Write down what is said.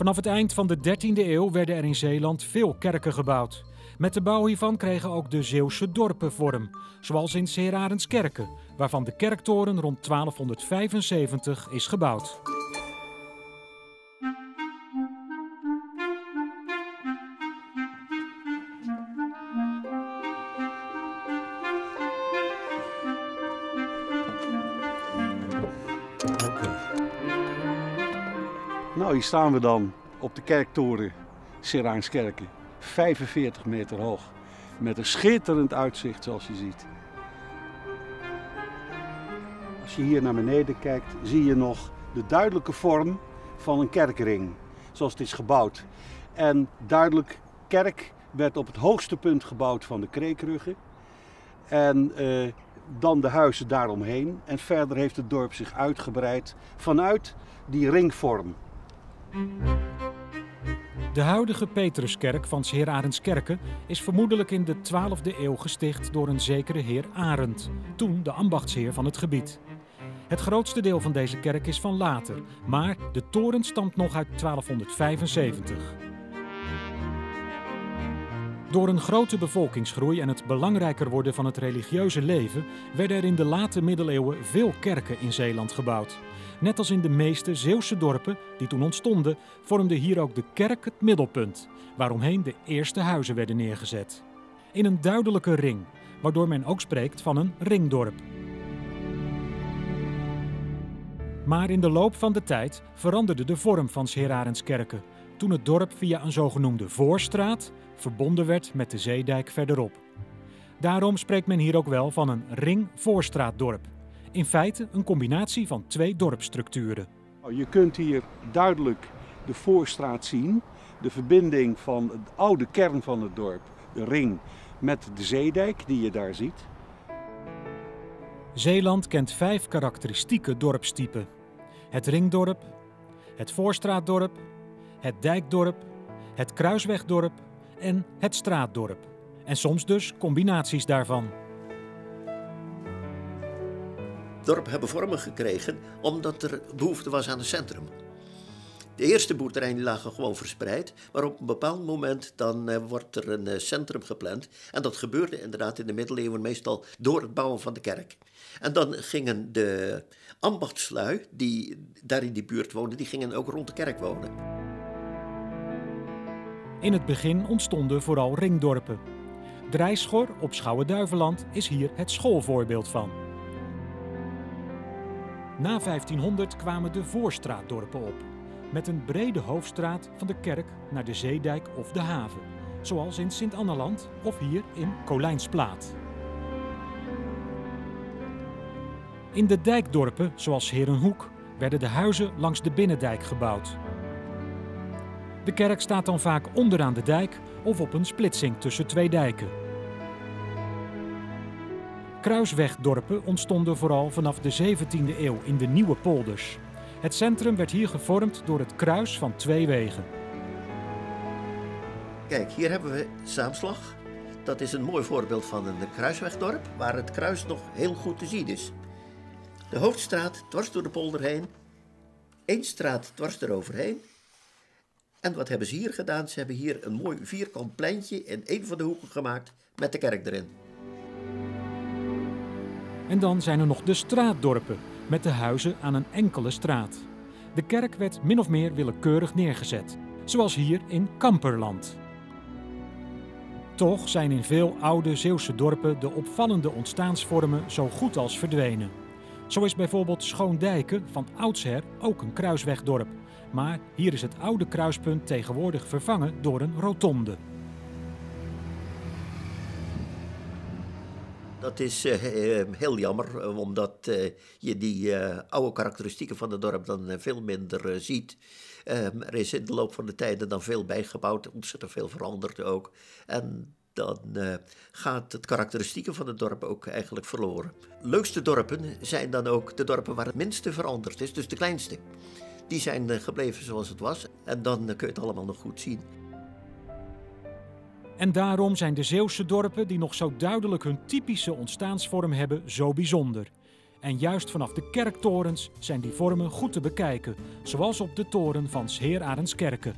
Vanaf het eind van de 13e eeuw werden er in Zeeland veel kerken gebouwd. Met de bouw hiervan kregen ook de Zeeuwse dorpen vorm, zoals in Seerarenskerken, waarvan de kerktoren rond 1275 is gebouwd. Nou, hier staan we dan op de kerktoren Seraanskerken. 45 meter hoog. Met een schitterend uitzicht zoals je ziet. Als je hier naar beneden kijkt, zie je nog de duidelijke vorm van een kerkring. Zoals het is gebouwd. En duidelijk, kerk werd op het hoogste punt gebouwd van de Kreekruggen. En eh, dan de huizen daaromheen. En verder heeft het dorp zich uitgebreid vanuit die ringvorm. De huidige Petruskerk van Sint-Arendskerken is vermoedelijk in de 12e eeuw gesticht door een zekere heer Arend, toen de ambachtsheer van het gebied. Het grootste deel van deze kerk is van later, maar de toren stamt nog uit 1275. Door een grote bevolkingsgroei en het belangrijker worden van het religieuze leven werden er in de late middeleeuwen veel kerken in Zeeland gebouwd. Net als in de meeste Zeeuwse dorpen die toen ontstonden, vormde hier ook de kerk het middelpunt, waaromheen de eerste huizen werden neergezet. In een duidelijke ring, waardoor men ook spreekt van een ringdorp. Maar in de loop van de tijd veranderde de vorm van Scherarenskerken, toen het dorp via een zogenoemde voorstraat verbonden werd met de zeedijk verderop. Daarom spreekt men hier ook wel van een ring-voorstraatdorp. In feite een combinatie van twee dorpsstructuren. Nou, je kunt hier duidelijk de voorstraat zien, de verbinding van de oude kern van het dorp, de ring, met de zeedijk die je daar ziet. Zeeland kent vijf karakteristieke dorpstypen. Het ringdorp, het voorstraatdorp, het dijkdorp, het kruiswegdorp en het straatdorp. En soms dus combinaties daarvan. Dorpen hebben vormen gekregen omdat er behoefte was aan een centrum. De eerste boerderijen lagen gewoon verspreid, maar op een bepaald moment dan uh, wordt er een uh, centrum gepland. En dat gebeurde inderdaad in de middeleeuwen meestal door het bouwen van de kerk. En dan gingen de ambachtslui die daar in die buurt woonden, die gingen ook rond de kerk wonen. In het begin ontstonden vooral ringdorpen. Drijschor op Schouwen-Duiveland is hier het schoolvoorbeeld van. Na 1500 kwamen de voorstraatdorpen op, met een brede hoofdstraat van de kerk naar de zeedijk of de haven, zoals in Sint-Anneland of hier in Kolijnsplaat. In de dijkdorpen, zoals Herenhoek, werden de huizen langs de binnendijk gebouwd. De kerk staat dan vaak onderaan de dijk of op een splitsing tussen twee dijken. Kruiswegdorpen ontstonden vooral vanaf de 17e eeuw in de Nieuwe Polders. Het centrum werd hier gevormd door het kruis van twee wegen. Kijk, hier hebben we Saamslag. Dat is een mooi voorbeeld van een kruiswegdorp, waar het kruis nog heel goed te zien is. De hoofdstraat dwars door de polder heen, één straat dwars eroverheen. En wat hebben ze hier gedaan? Ze hebben hier een mooi vierkant pleintje in één van de hoeken gemaakt met de kerk erin. En dan zijn er nog de straatdorpen, met de huizen aan een enkele straat. De kerk werd min of meer willekeurig neergezet, zoals hier in Kamperland. Toch zijn in veel oude Zeeuwse dorpen de opvallende ontstaansvormen zo goed als verdwenen. Zo is bijvoorbeeld Schoondijken van oudsher ook een kruiswegdorp. Maar hier is het oude kruispunt tegenwoordig vervangen door een rotonde. Dat is uh, heel jammer, eh, omdat je die oude karakteristieken van het dorp dan veel minder ziet. Ehm, er is in de loop van de tijden dan veel bijgebouwd, ontzettend veel veranderd ook. En dan gaat het karakteristieken van het dorp ook eigenlijk verloren. Leukste dorpen zijn dan ook de dorpen waar het minste veranderd is, dus de kleinste. Die zijn gebleven zoals het was en dan kun je het allemaal nog goed zien. En daarom zijn de Zeeuwse dorpen die nog zo duidelijk hun typische ontstaansvorm hebben zo bijzonder. En juist vanaf de kerktorens zijn die vormen goed te bekijken, zoals op de toren van Sheer Arendskerke.